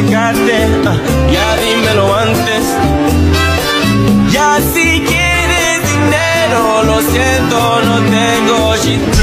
Ah, ya dímelo antes. Ya si quieres dinero, lo siento, no tengo shit.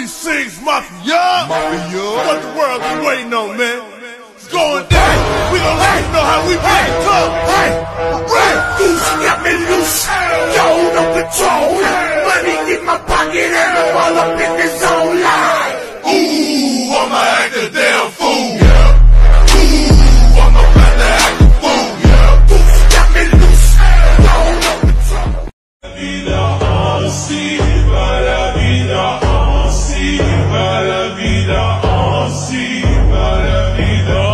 Three six mafia. mafia. What the world is waiting on, man? It's going down. We gon' let you know how we play it up. Hey, who's got me loose. Yo, no control. Money in my pocket and I'm all up in this. Leader.